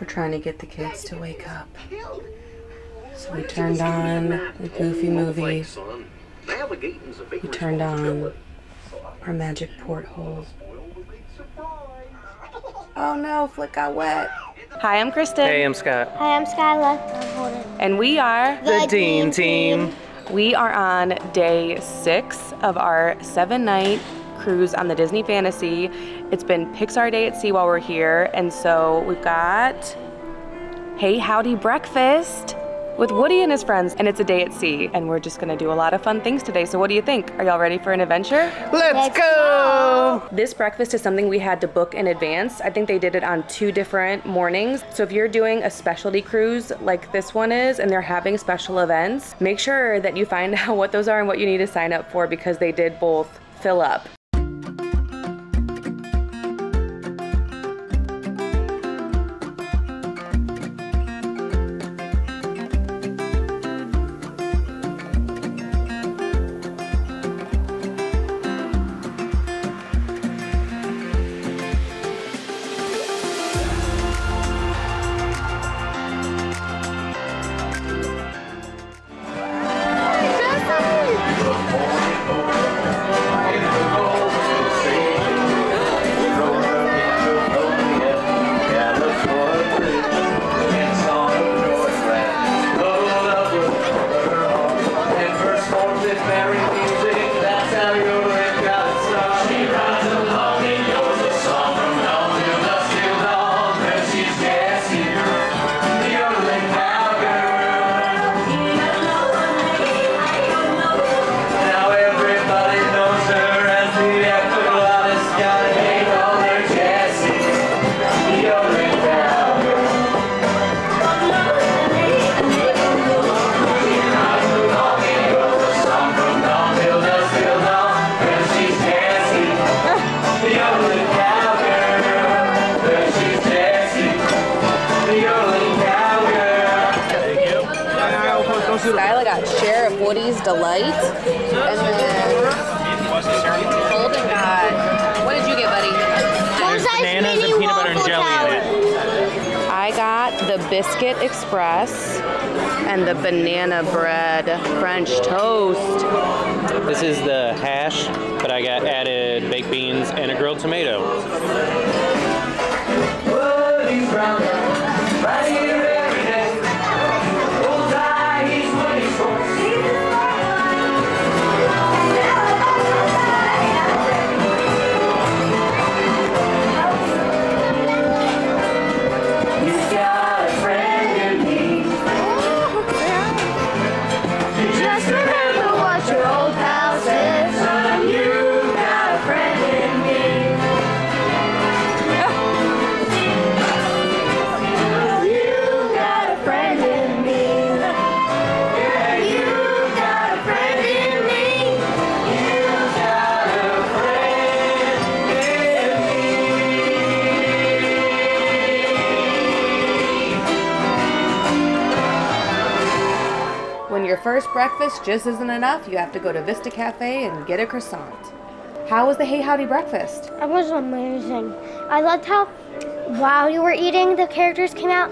We're trying to get the kids to wake up. So we turned on the Goofy movie. We turned on our magic porthole. Oh no, Flick got wet. Hi, I'm Kristen. Hey, I'm Scott. Hi, I'm Skyla. And we are The Dean Team. We are on day six of our seven night cruise on the Disney Fantasy. It's been Pixar Day at Sea while we're here, and so we've got Hey Howdy Breakfast with Woody and his friends, and it's a day at sea, and we're just gonna do a lot of fun things today. So, what do you think? Are y'all ready for an adventure? Let's go! This breakfast is something we had to book in advance. I think they did it on two different mornings. So if you're doing a specialty cruise like this one is and they're having special events, make sure that you find out what those are and what you need to sign up for because they did both fill up. Of Woody's Delight. And then Holden got, uh, what did you get, buddy? There's Bananas and peanut butter and jelly in it. I got the Biscuit Express and the banana bread French toast. This is the hash, but I got added baked beans and a grilled tomato. Breakfast just isn't enough, you have to go to Vista Cafe and get a croissant. How was the Hey Howdy breakfast? It was amazing. I loved how while you were eating, the characters came out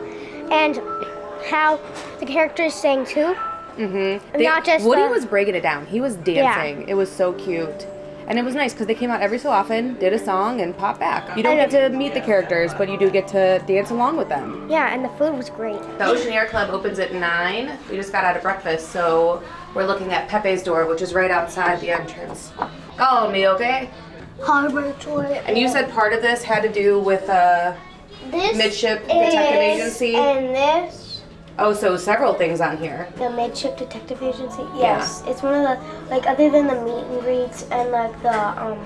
and how the characters sang too. Mm-hmm. Not just Woody the- was breaking it down. He was dancing. Yeah. It was so cute. And it was nice because they came out every so often, did a song, and popped back. You don't And get to meet the characters, but you do get to dance along with them. Yeah, and the food was great. The Oceaneer Club opens at 9. We just got out of breakfast, so we're looking at Pepe's door, which is right outside the entrance. Call me, okay? Harbor tour. And you said part of this had to do with, uh, this Midship Detective is- Agency? And this, oh, so several things on here. the Midship Detective Agency. Yes, it's one of the like other than the meet and greets and like the um,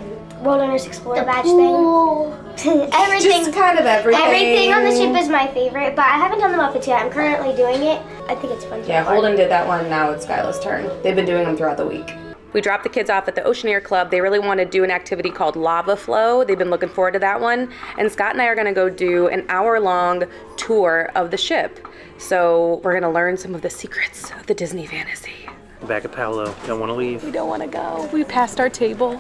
Wilderness Explorer badge thing. everything. Just kind of everything. Everything on the ship is my favorite, but I haven't done the Muppets yet. I'm currently doing it. I think it's fun. so Yeah, far. Holden did that one. Now it's Skyla's turn. They've been doing them throughout the week. We dropped the kids off at the Oceaneer Club. They really want to do an activity called Lava Flow. They've been looking forward to that one. And Scott and I are going to go do an hour long tour of the ship. So we're going to learn some of the secrets of the Disney fantasy. Back at Palo. Don't want to leave. We don't want to go. We passed our table.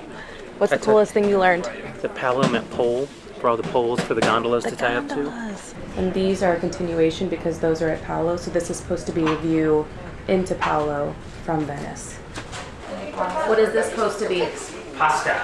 What's the That's a- coolest thing you learned? The Palo meant pole for all the poles for the gondolas to tie up to. And these are a continuation because those are at Palo. So this is supposed to be a view into Palo from Venice. What is this supposed to be? Pasta.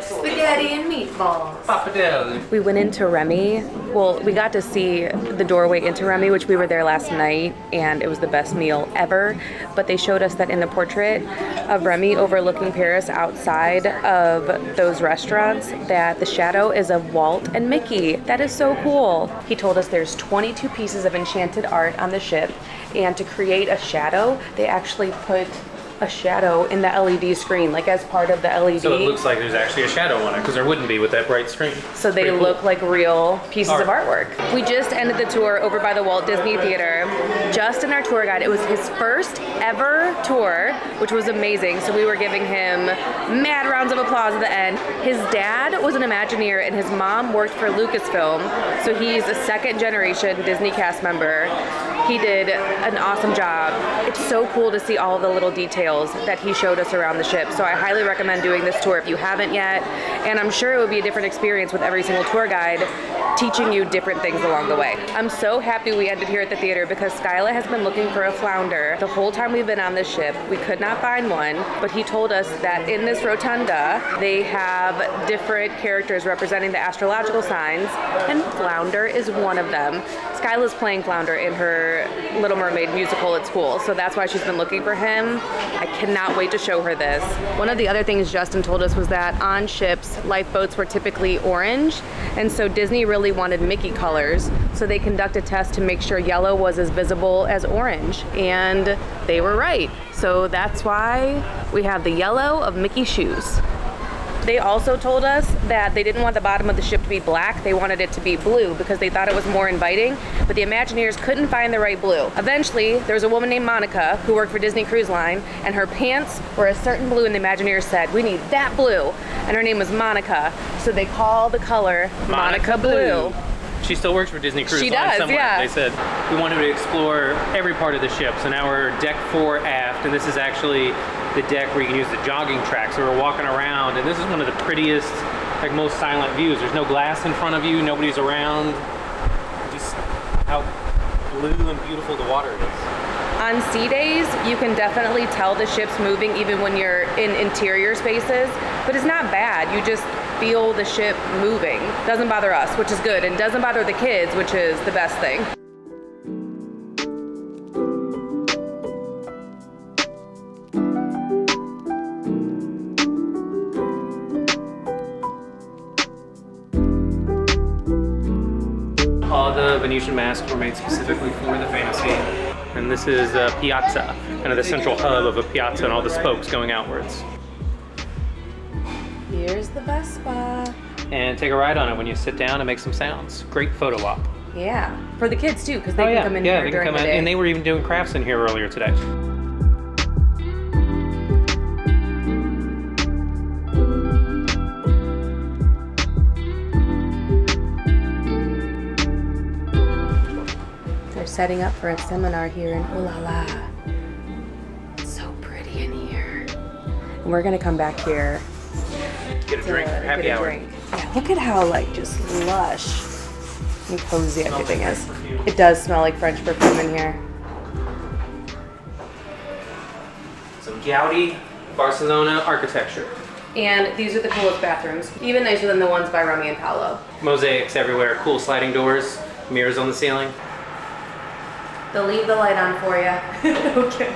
Spaghetti and meatballs. Pappardelle. We went into Remy. Well, we got to see the doorway into Remy, which we were there last night, and it was the best meal ever. But they showed us that in the portrait of Remy overlooking Paris outside of those restaurants, that the shadow is of Walt and Mickey. That is so cool. He told us there's 22 pieces of enchanted art on the ship, and to create a shadow, they actually put a shadow in the LED screen, like as part of the LED. So it looks like there's actually a shadow on it because there wouldn't be with that bright screen. So It's they cool. look like real pieces of artwork. We just ended the tour over by the Walt Disney Theater. Justin, our tour guide, it was his first ever tour, which was amazing. So we were giving him mad rounds of applause at the end. His dad was an Imagineer and his mom worked for Lucasfilm. So he's a second generation Disney cast member. He did an awesome job. It's so cool to see all the little details that he showed us around the ship. So I highly recommend doing this tour if you haven't yet. And I'm sure it would be a different experience with every single tour guide teaching you different things along the way. I'm so happy we ended here at the theater because Skyla has been looking for a flounder the whole time we've been on this ship. We could not find one, but he told us that in this rotunda they have different characters representing the astrological signs, and flounder is one of them. Skyla's playing flounder in her Little Mermaid musical at school, so that's why she's been looking for him. I cannot wait to show her this. One of the other things Justin told us was that on ships, lifeboats were typically orange, and so Disney really wanted Mickey colors, so they conducted tests to make sure yellow was as visible as orange, and they were right. So that's why we have the yellow of Mickey shoes. They also told us that they didn't want the bottom of the ship to be black, they wanted it to be blue because they thought it was more inviting, but the Imagineers couldn't find the right blue. Eventually, there was a woman named Monica who worked for Disney Cruise Line, and her pants were a certain blue, and the Imagineers said, We need that blue. And her name was Monica, so they call the color Monica, Blue. She still works for Disney Cruise She Line does, somewhere. yeah. They said we wanted to explore every part of the ship. So now we're deck four aft, and this is actually the deck where you can use the jogging track. So we're walking around, and this is one of the prettiest, like most silent views. There's no glass in front of you, nobody's around. Just how blue and beautiful the water is. On sea days, you can definitely tell the ship's moving even when you're in interior spaces, but it's not bad. You just feel the ship moving. Doesn't bother us, which is good, and doesn't bother the kids, which is the best thing. All the Venetian masks were made specifically for the fantasy. And this is a piazza, kind of the central hub of a piazza and all the spokes going outwards. Here's the Vespa. And take a ride on it when you sit down and make some sounds. Great photo op. Yeah, for the kids too, because they oh can yeah, come in yeah, here they can come the in, and they were even doing crafts in here earlier today. They're setting up for a seminar here in Ooh La La. It's so pretty in here. And we're gonna come back here Get a drink, get happy a hour. drink. Yeah, look at how like just lush and cozy everything is. It does smell like French perfume in here. Some Gaudi Barcelona architecture. And these are the coolest bathrooms, even nicer than the ones by Remy and Palo. Mosaics everywhere, cool sliding doors, mirrors on the ceiling. They'll leave the light on for you. okay.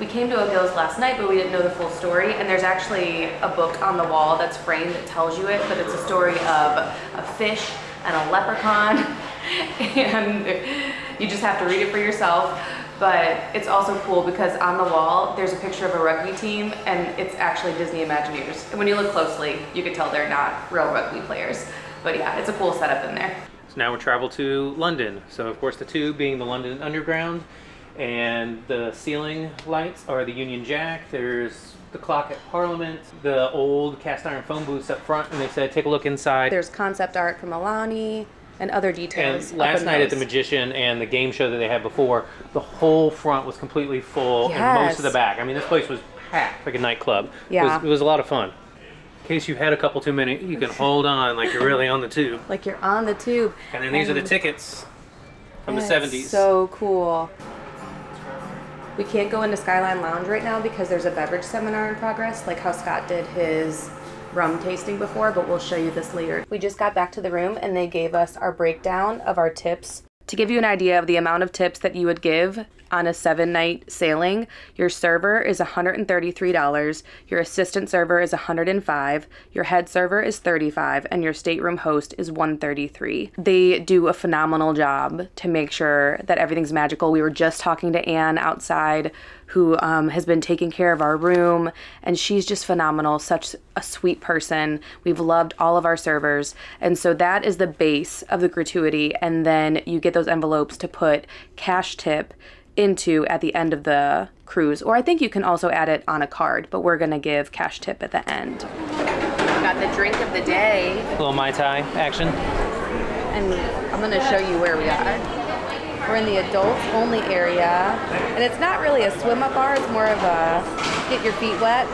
We came to O'Gill's last night, but we didn't know the full story. And there's actually a book on the wall that's framed that tells you it, but it's a story of a fish and a leprechaun. and you just have to read it for yourself. But it's also cool because on the wall there's a picture of a rugby team and it's actually Disney Imagineers. And when you look closely, you can tell they're not real rugby players. But yeah, it's a cool setup in there. So now we travel to London. So of course the tube being the London Underground, and the ceiling lights are the Union Jack. There's the clock at Parliament, the old cast iron phone booths up front, and they said take a look inside. There's concept art from Alani and other details. And last night at the. Magician and the game show that they had before, the whole front was completely full, and most of the back. I mean, this place was packed like a nightclub. It Yeah. was, it was a lot of fun. In case you've had a couple too many, you can hold on like you're really on the tube. Like you're on the tube. And then these are the tickets from the 70s. So cool. We can't go into Skyline Lounge right now because there's a beverage seminar in progress, like how Scott did his rum tasting before, but we'll show you this later. We just got back to the room and they gave us our breakdown of our tips. To give you an idea of the amount of tips that you would give on a seven night sailing, your server is $133, your assistant server is $105, your head server is $35, and your stateroom host is $133. They do a phenomenal job to make sure that everything's magical. We were just talking to Anne outside who um, has been taking care of our room, and she's just phenomenal, such a sweet person. We've loved all of our servers, and so that is the base of the gratuity, and then you get those envelopes to put cash tip into at the end of the cruise, or I think you can also add it on a card, but we're gonna give cash tip at the end. Got the drink of the day, A little Mai Tai action. and I'm gonna show you where we are. We're in the adults only area, and it's not really a swim up bar, it's more of a get your feet wet.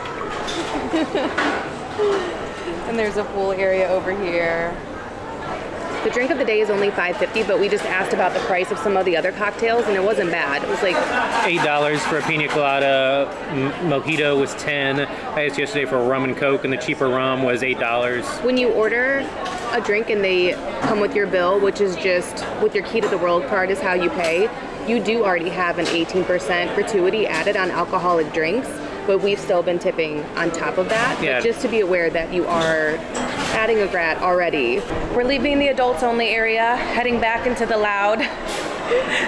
and there's a pool area over here. The drink of the day is only $5.50, but we just asked about the price of some of the other cocktails, and it wasn't bad. It was like Eight dollars for a pina colada. M- mojito was ten. I asked yesterday for a rum and coke, and the cheaper rum was eight dollars. when you order a drink and they come with your bill, which is just with your key to the world card is how you pay, you do already have an 18% gratuity added on alcoholic drinks, but we've still been tipping on top of that. Yeah. But just to be aware that you are adding a grat already. We're leaving the adults only area, heading back into the loud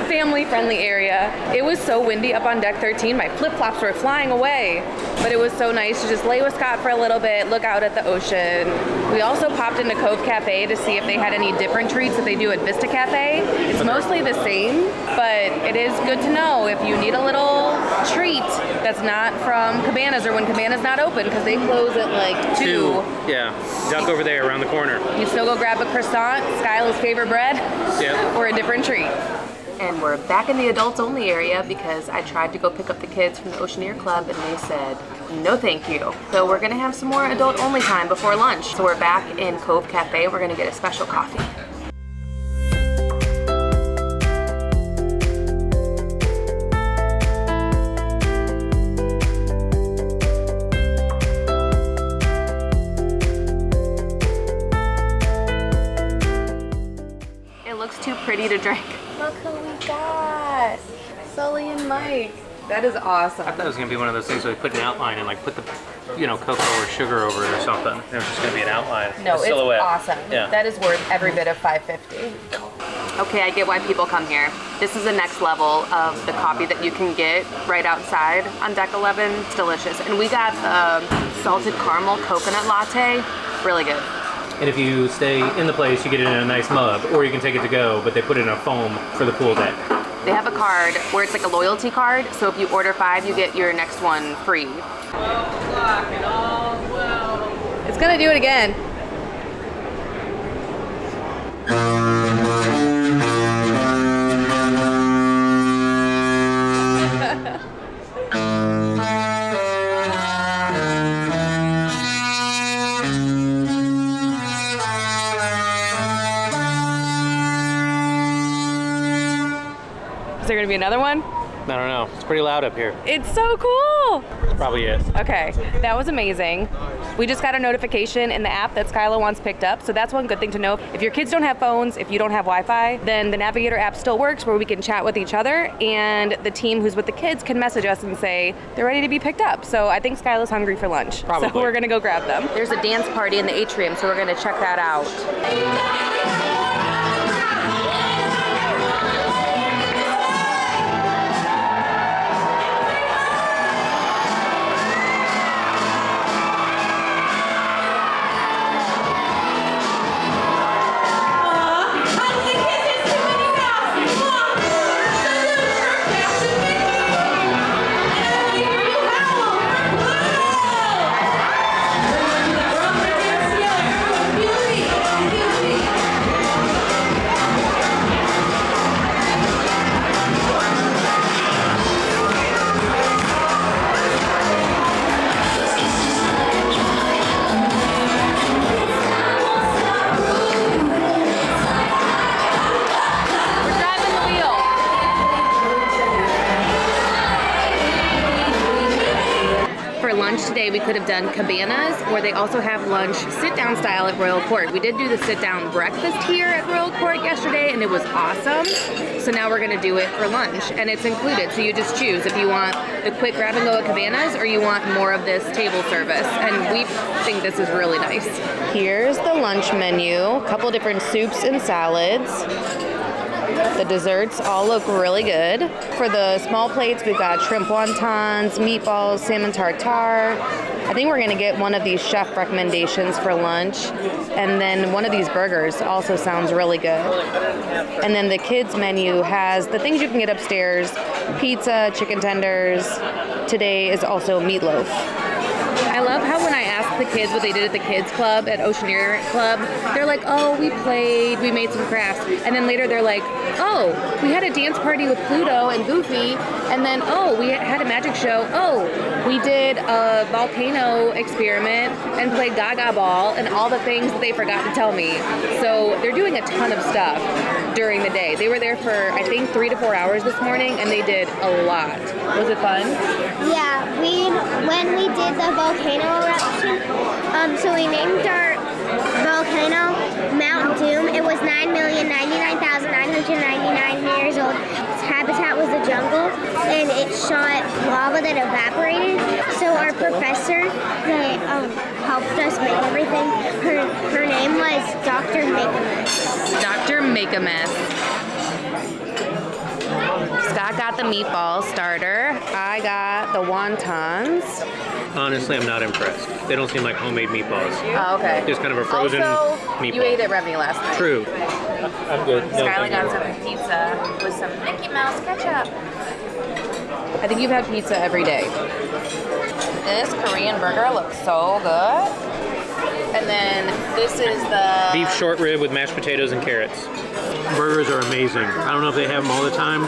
family friendly area. It was so windy up on deck 13. My flip flops were flying away, but it was so nice to just lay with Scott for a little bit, look out at the ocean. We also popped into Cove Cafe to see if they had any different treats that they do at Vista Cafe. It's mostly the same, but it is good to know if you need a little treat that's not from Cabanas or when Cabanas not open because they close at like 2. Yeah. Duck over there around the corner. You still go grab a croissant, Skyla's favorite bread, Yep. or a different treat. And we're back in the adults only area because I tried to go pick up the kids from the Oceaneer Club and they said, no thank you. So we're gonna have some more adult only time before lunch. So we're back in Cove Cafe. We're gonna get a special coffee. It looks too pretty to drink. Look who we got. Sully and Mike. That is awesome. I thought it was gonna be one of those things where they put an outline and like put the, you know, cocoa or sugar over it or something. It was just gonna be an outline. No, a it's silhouette. awesome. Yeah. That is worth every bit of 550. Okay, I get why people come here. This is the next level of the coffee that you can get right outside on deck 11. It's delicious. And we got the salted caramel coconut latte. Really good. And if you stay in the place, you get it in a nice mug, or you can take it to go, but they put it in a foam for the pool deck. They have a card where it's like a loyalty card. So if you order five, you get your next one free. It's gonna do it again. Uh, Is there gonna be another one? I don't know. It's pretty loud up here. It's so cool. That's probably it. Okay, that was amazing. We just got a notification in the app that Skyla wants picked up, so that's one good thing to know. If your kids don't have phones, if you don't have Wi-Fi, then the Navigator app still works where we can chat with each other and the team who's with the kids can message us and say they're ready to be picked up. So I think Skyla's hungry for lunch. Probably. So we're gonna go grab them. There's a dance party in the atrium, so we're gonna check that out. Done cabanas, or they also have lunch sit down style at Royal Court. We did do the sit down breakfast here at Royal Court yesterday, and it was awesome. So now we're gonna do it for lunch, and it's included. So you just choose if you want the quick grab and go at cabanas, or you want more of this table service. And we think this is really nice. Here's the lunch menu: a couple different soups and salads. The desserts all look really good. For the small plates, we've got shrimp wontons, meatballs, salmon tartare. I think we're gonna get one of these chef recommendations for lunch. And then one of these burgers also sounds really good. And then the kids menu has the things you can get upstairs pizza, chicken tenders. Today is also meatloaf. Love how when I ask the kids what they did at the kids club at Oceaneer Club, they're like, "Oh, we played, we made some crafts," and then later they're like, "Oh, we had a dance party with Pluto and Goofy, and then oh, we had a magic show. Oh, we did a volcano experiment and played Gaga Ball and all the things that they forgot to tell me." So they're doing a ton of stuff during the day. They were there for I think three to four hours this morning, and they did a lot. Was it fun? Yeah, when we did the volcano eruption, um, so we named our volcano Mount Doom. It was 9,099,999 years old. Its habitat was the jungle, and it shot lava that evaporated. So our professor that um, helped us make everything, her her name was Dr. Make-A-Mess. Dr. Make a Mess. Scott got the meatball starter. I got the wontons. Honestly, I'm not impressed. They don't seem like homemade meatballs. Oh, okay. Just kind of a frozen also, meatball. You ate at Remy last night. True. I'm good. No, Skyla got you. some pizza with some Mickey Mouse ketchup. I think you've had pizza every day. This Korean burger looks so good. And then this is the Beef short rib with mashed potatoes and carrots. Burgers are amazing. I don't know if they have them all the time,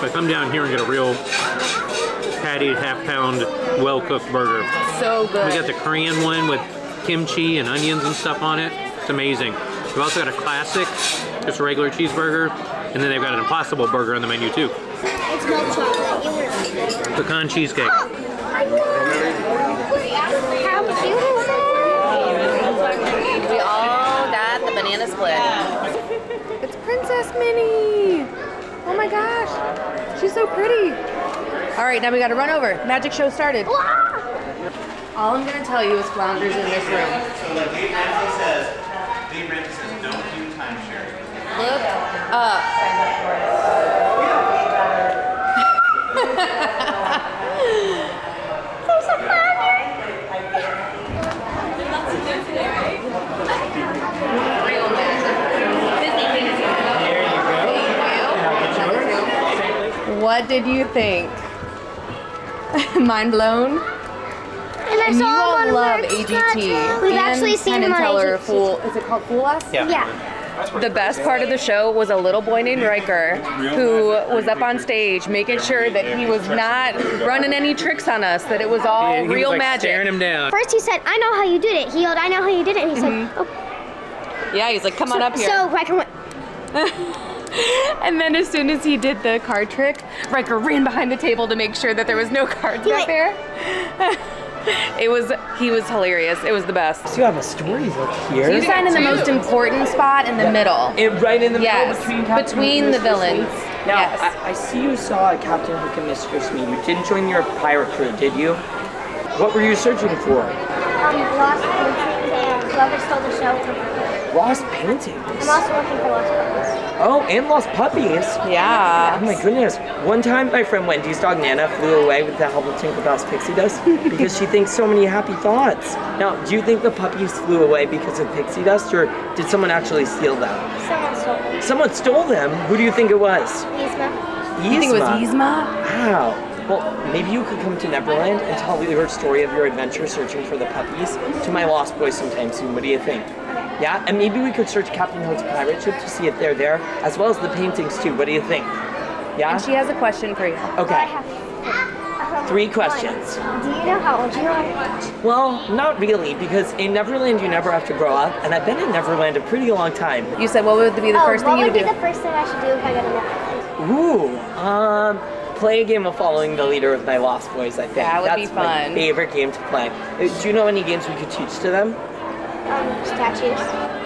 but come down here and get a real patty, half pound, well cooked burger. so good. We got the Korean one with kimchi and onions and stuff on it. It's amazing. We've also got a classic, just a regular cheeseburger, and then they've got an impossible burger on the menu too. It's milk chocolate. You were Pecan cheesecake. Oh, How cute is it? We all got the banana split. It's Princess Minnie. Oh my gosh. She's so pretty. All right, now we got to run over. Magic show started. All I'm going to tell you is flounders in this room. Dave Ramsey says, Dave Ramsey says, don't do timeshare. Look up. What did you think? Mind blown? And I And you saw all one love where it's AGT. We've and actually seen Penn him and on Teller AGT. Fool. Is it called Fool Us? Yeah. The best part of the show was a little boy named Riker who was up on stage making sure that he was not running any tricks on us, that it was all And he real was, like, magic. staring him down. First he said, I know how you did it. He yelled, I know how you did it. And he Mm-hmm. said, oh. Yeah, he's like, come on up here. So Riker went, and then as soon as he did the card trick, Riker ran behind the table to make sure that there was no cards He up went- there. it was, he was hilarious. It was the best. You have a storybook here. You signed in the most important spot in the middle. It right in the Yes, middle between Captain between Hook the villains. Smee. Now, Yes. I, I see you saw a Captain Hook and Mr. Smee. You didn't join your pirate crew, did you? What were you searching for? um, Lost Paintings and Whoever Stole the Show from Lost paintings. I'm also working for Lost Puppies. Oh, and lost puppies. Yeah. Oh my goodness. One time, my friend Wendy's dog Nana flew away with the help of Tinkerbell's pixie dust because she thinks so many happy thoughts. Now, do you think the puppies flew away because of pixie dust, or did someone actually steal them? Someone stole them. Someone stole them. Who do you think it was? Yzma. You think it was Yzma. Yzma? Wow. Well, maybe you could come to Neverland and tell me your story of your adventure searching for the puppies to my Lost Boys sometime soon. What do you think? Yeah, and maybe we could search Captain Hook's pirate ship to see if they're there, as well as the paintings too. What do you think? Yeah? And she has a question for you. I Okay. have Three questions. Do you know how old you are? Well, not really, because in Neverland you never have to grow up, and I've been in Neverland a pretty long time. You said what would be the oh, first thing you would would be do? the first thing I should do if I got a Neverland? Ooh, um, play a game of following the leader of my Lost Boys. I think That would that's be my fun. favorite game to play. Uh, Do you know any games we could teach to them? Um, statues.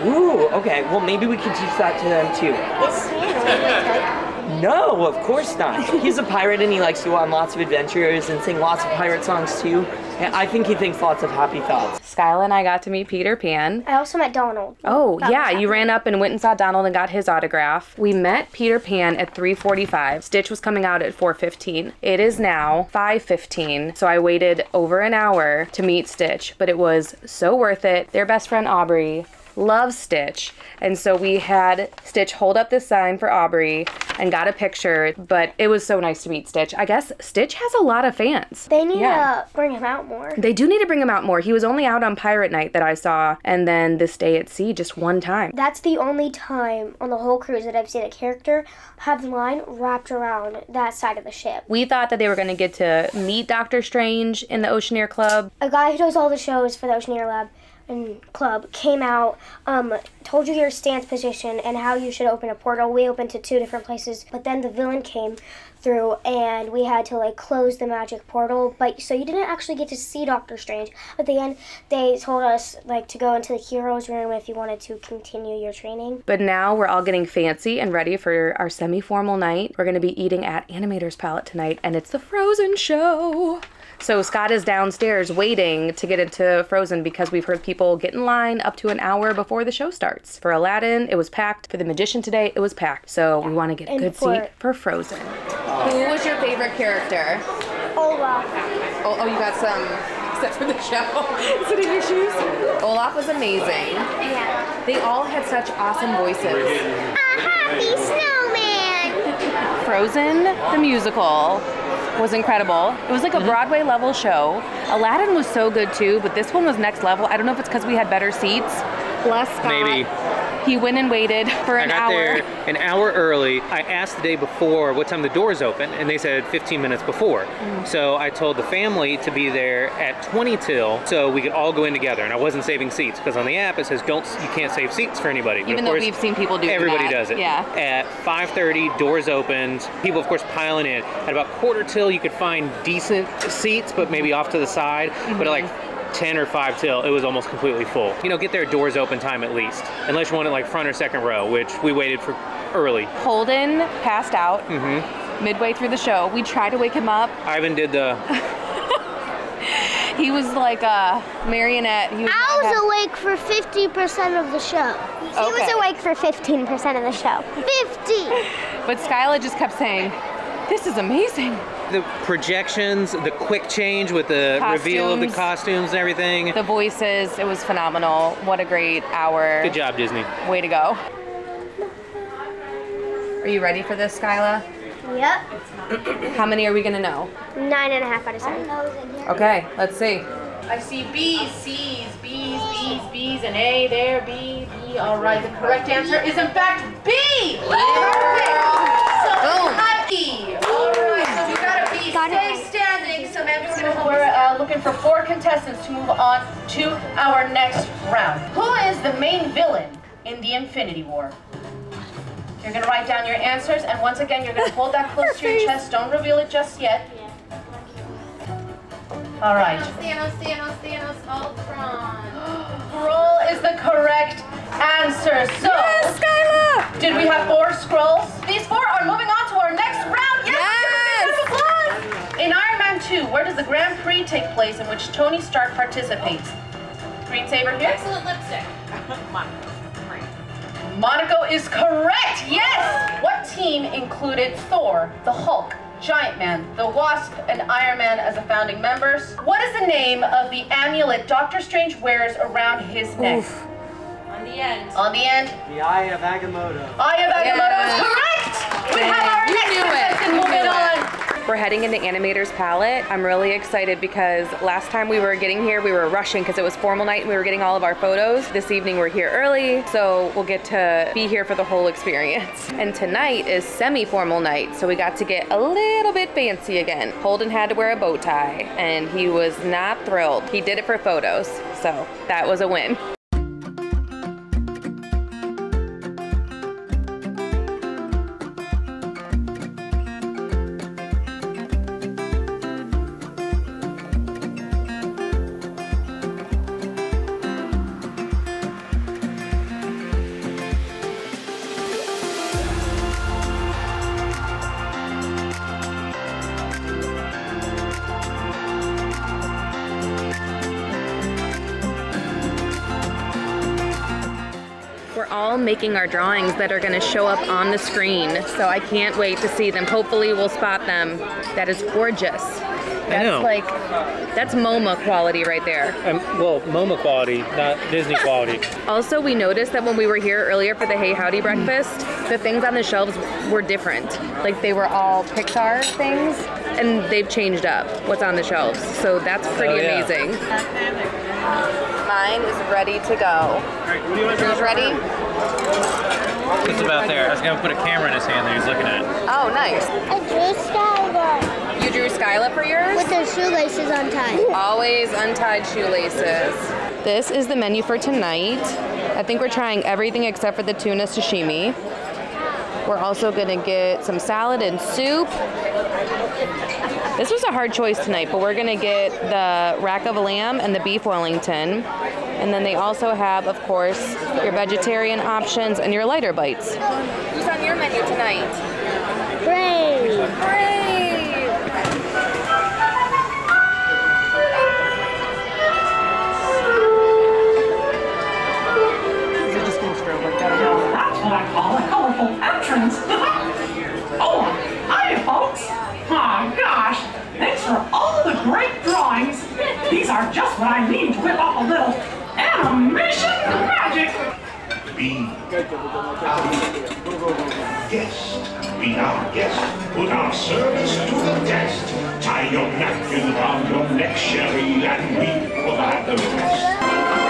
Ooh, okay. Well, maybe we could teach that to them too. Is Santa really like? No, of course not. He's a pirate and he likes to go on lots of adventures and sing lots of pirate songs too. And I think he thinks lots of happy thoughts. Skyla and I got to meet Peter Pan. I also met Donald. Oh, That yeah, you ran up and went and saw Donald and got his autograph. We met Peter Pan at 3:45. Stitch was coming out at 4:15. It is now 5:15, so I waited over an hour to meet Stitch, but it was so worth it. Their best friend Aubrey loves Stitch, and so we had Stitch hold up this sign for Aubrey and got a picture, but it was so nice to meet Stitch. I guess Stitch has a lot of fans. They need Yeah. to bring him out more. They do need to bring him out more. He was only out on Pirate Night that I saw, and then this day at sea just one time. That's the only time on the whole cruise that I've seen a character have the line wrapped around that side of the ship. We thought that they were going to get to meet Doctor Strange in the Oceaneer Club. A guy who does all the shows for the Oceaneer Lab and Club came out, um, told you your stance position and how you should open a portal. We opened to two different places, but then the villain came through and we had to like close the magic portal. But so you didn't actually get to see Doctor Strange. At the end, they told us like to go into the heroes room if you wanted to continue your training. But now we're all getting fancy and ready for our semi formal night. We're to be eating at Animator's Palate tonight, and it's the Frozen show. So Scott is downstairs waiting to get into Frozen because we've heard people get in line up to an hour before the show starts. For Aladdin, it was packed. For the Magician today, it was packed. So we want to get a And good for- seat for Frozen. Who was your favorite character? Olaf. Oh, oh, you got some except for the show. Is it in your shoes? Olaf was amazing. Yeah. They all had such awesome voices. A happy snowman. Frozen, the musical, was incredible. It was like a mm-hmm. Broadway level show. Aladdin was so good too, but this one was next level. I don't know if it's because we had better seats. Bless Scott. Maybe. He went and waited for I an got hour. there an hour early. I asked the day before what time the doors open, and they said 15 minutes before. Mm. So I told the family to be there at 20 till, so we could all go in together. And I wasn't saving seats because on the app it says don't, you can't save seats for anybody. But Even though we've seen people do Everybody that. does it. Yeah. At 5:30, doors opened. People, of course, piling in. At about quarter till, you could find decent seats, but maybe off to the side. But at like 10 or 5 till, it was almost completely full. You know, get there doors open time at least. Unless you want it like front or second row, which we waited for early. Holden passed out Mm-hmm. midway through the show. We tried to wake him up. Ivan did the. He was like a marionette. He was I was happy. awake for 50% of the show. He Okay. was awake for 15% of the show. 50! But Skyla just kept saying, "This is amazing." The projections, the quick change with the reveal of the Costumes. costumes and everything. The voices, it was phenomenal. What a great hour. Good job, Disney. Way to go. Are you ready for this, Skyla? Yep. How many are we gonna know? Nine and a half out of seven. Okay, let's see. I see B's, C's, B's, B's, B's, and A there, B, B. All right, the correct answer is in fact B. Perfect. So Boom. All right, so we got a B. Stay standing. So I'm just gonna, we're uh, looking for four contestants to move on to our next round. Who is the main villain in the Infinity War? You're gonna write down your answers, and once again, you're gonna hold that close to your chest. Don't reveal it just yet. All right. Thanos, Thanos, Thanos, Thanos, Ultron. Scroll is the correct answer. So, Skyla! did we have four scrolls? These four are moving on to our next round. Yes! Yes! give a applause. In Iron Man 2, where does the Grand Prix take place in which Tony Stark participates? Screensaver here. Excellent lipstick. Monaco is correct. Yes. What team included Thor, the Hulk, Giant Man, the Wasp, and Iron Man as the founding members? What is the name of the amulet Doctor Strange wears around his neck? On the end. On the end, The Eye of Agamotto. Eye of Agamotto Yes. is correct. We have our You next contestant moving knew it. on. We're heading into Animator's Palate. I'm really excited because last time we were getting here, we were rushing because it was formal night and we were getting all of our photos. This evening we're here early, so we'll get to be here for the whole experience. And tonight is semi-formal night, so we got to get a little bit fancy again. Holden had to wear a bow tie and he was not thrilled. He did it for photos, so that was a win. Making our drawings that are gonna show up on the screen. So I can't wait to see them. Hopefully we'll spot them. That is gorgeous. That's know. like, that's MoMA quality right there. Um, well, MoMA quality, not Disney quality. Also, we noticed that when we were here earlier for the Hey Howdy breakfast, the things on the shelves were different. Like they were all Pixar things, and they've changed up what's on the shelves. So that's pretty Oh, yeah. amazing. Mine is ready to go. Yours ready? It's about there. I was gonna put a camera in his hand that he's looking at. Oh, nice. I drew Skyla You drew Skyla for yours? with the shoelaces untied. Always untied shoelaces. This is the menu for tonight. I think we're trying everything except for the tuna sashimi. We're also gonna get some salad and soup. This was a hard choice tonight, but we're gonna get the rack of lamb and the beef Wellington. And then they also have, of course, your vegetarian options and your lighter bites. Who's on your menu tonight? Brave. Brave! That's what I call a colorful entrance. oh, hi, folks. Oh, gosh. Thanks for all the great drawings. These are just what I need to whip up a little animation magic. Be our guest. Be our guest. Put our service to the test. Tie your napkin around your neck, cherie, and we provide the rest.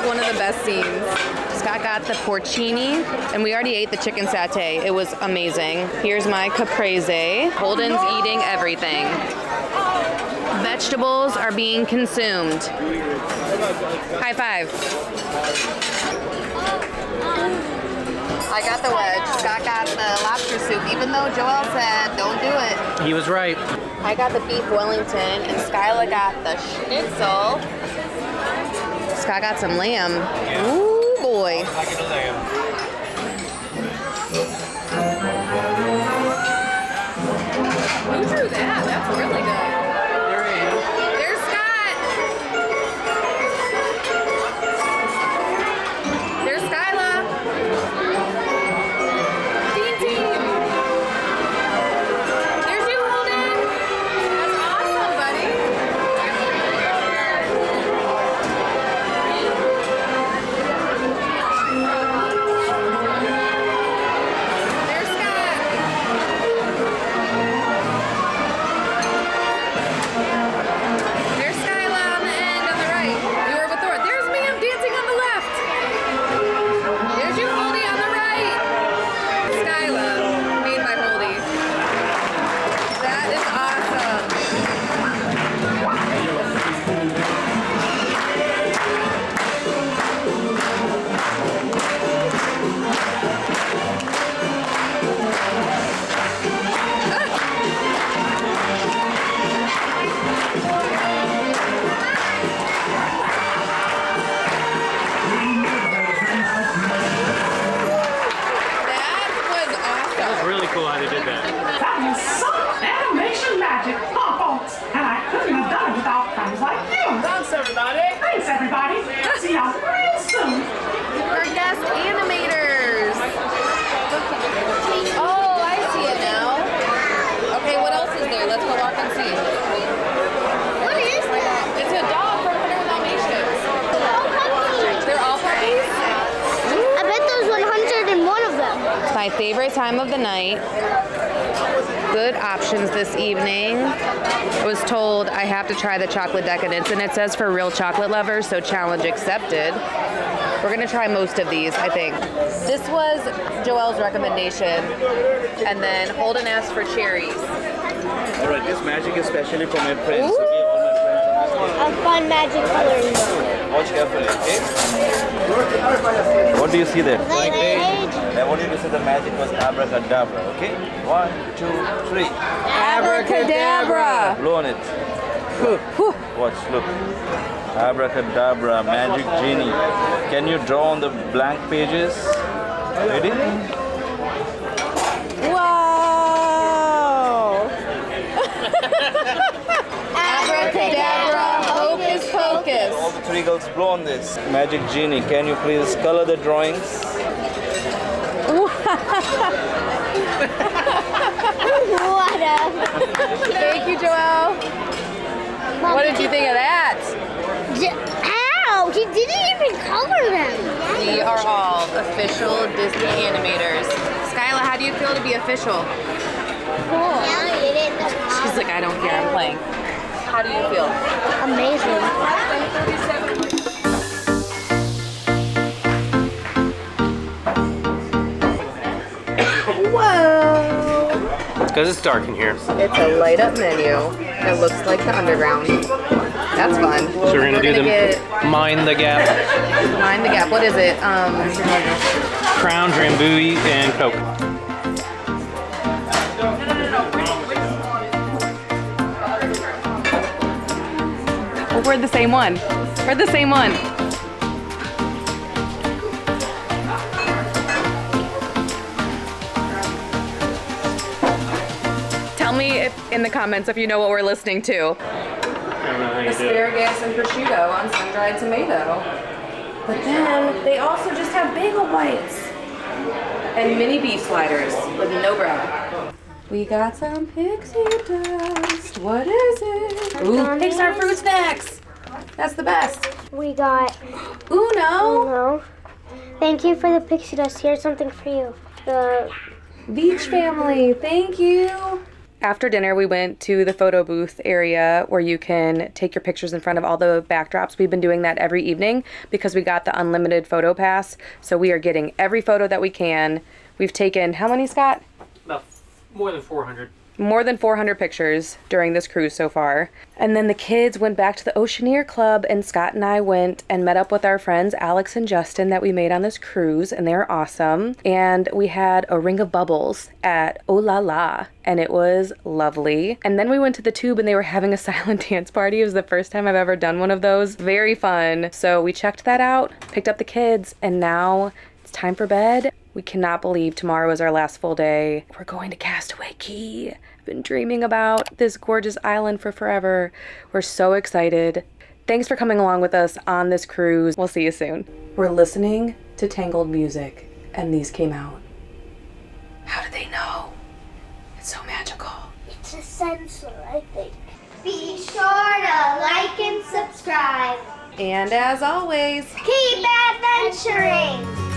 Like one of the best scenes. Scott got the porcini, and we already ate the chicken satay. It was amazing. Here's my caprese. Holden's eating everything. Vegetables are being consumed. High five. I got the wedge. Scott got the lobster soup, even though Joel said don't do it. He was right. I got the beef Wellington, and Skyla got the schnitzel. Scott got some lamb. Ooh, boy. Time of the night. Good options this evening. I was told I have to try the chocolate decadence, and it says for real chocolate lovers, so challenge accepted. We're gonna try most of these, I think. This was Joel's recommendation, and then Holden asked for cherries. All right, this magic is specially for my friends. Ooh. Okay, all. A fun magic coloring book. Watch carefully, okay? What do you see there? Like page. I want you to say the magic was abracadabra, okay? One, two, three. Abracadabra! Blow on it. Watch, look. Abracadabra, magic genie. Can you draw on the blank pages? Ready? Wow! Abracadabra, hocus pocus. All the three girls blow on this. Magic genie, can you please color the drawings? What a. Thank you, Joelle. What did you think of that? J- Ow! He didn't even color them. We are all official Disney animators. Skyla, how do you feel to be official? Cool. Now you didn't know. She's like, I don't care, I'm playing. How do you feel? Amazing. Because it's dark in here. It's a light up menu. It looks like the underground. That's fun. So we're gonna do the get Mind the Gap, Mind the Gap. What is it? Um, Crown, Drambuie, and Coke. Oh, we're the same one. We're the same one. In the comments if you know what we're listening to. I don't know how you do asparagus and prosciutto on sun-dried tomato. But then they also just have bagel bites and mini beef sliders with no bread. We got some pixie dust. What is it? Ooh, Pixar fruit snacks. That's the best. We got Uno. no. Thank you for the pixie dust. Here's something for you. The Beach family. Thank you. After dinner, we went to the photo booth area where you can take your pictures in front of all the backdrops. We've been doing that every evening because we got the unlimited photo pass. So we are getting every photo that we can. We've taken how many, Scott? About more than 400. More than 400 pictures during this cruise so far. And then the kids went back to the Oceaneer Club, and Scott and I went and met up with our friends Alex and Justin that we made on this cruise, and they're awesome. And we had a ring of bubbles at Oh La La, and it was lovely. And then we went to the tube, and they were having a silent dance party. It was the first time I've ever done one of those. Very fun. So we checked that out, picked up the kids, and now it's time for bed. We cannot believe tomorrow is our last full day. We're going to Castaway Cay. I've been dreaming about this gorgeous island for forever. We're so excited. Thanks for coming along with us on this cruise. We'll see you soon. We're listening to Tangled music, and these came out. How did they know? It's so magical. it's a sensor, I think. Be sure to like and subscribe. And as always, Keep adventuring.